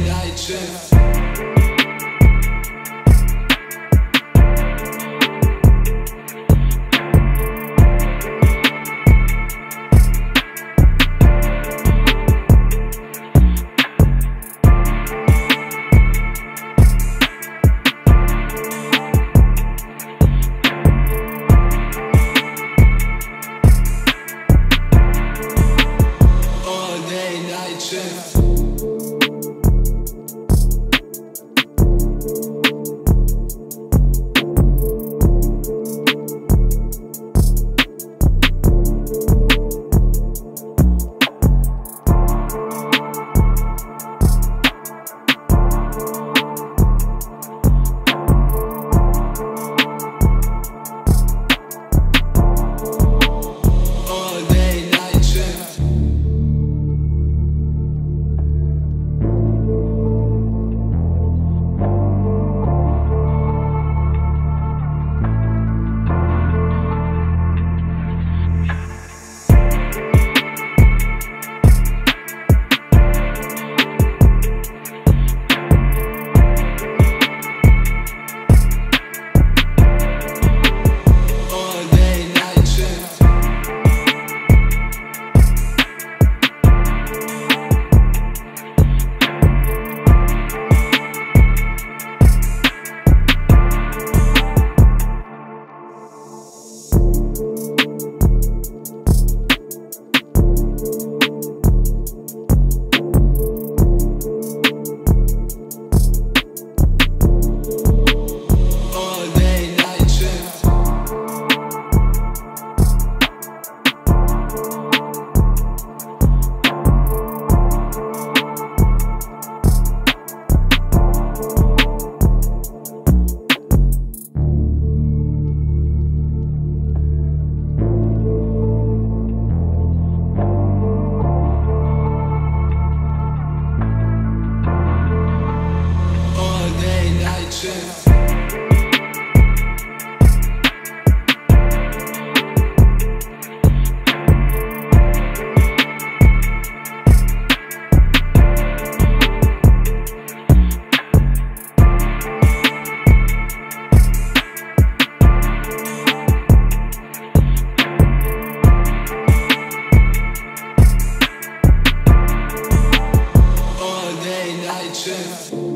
night. All day night shift. chance.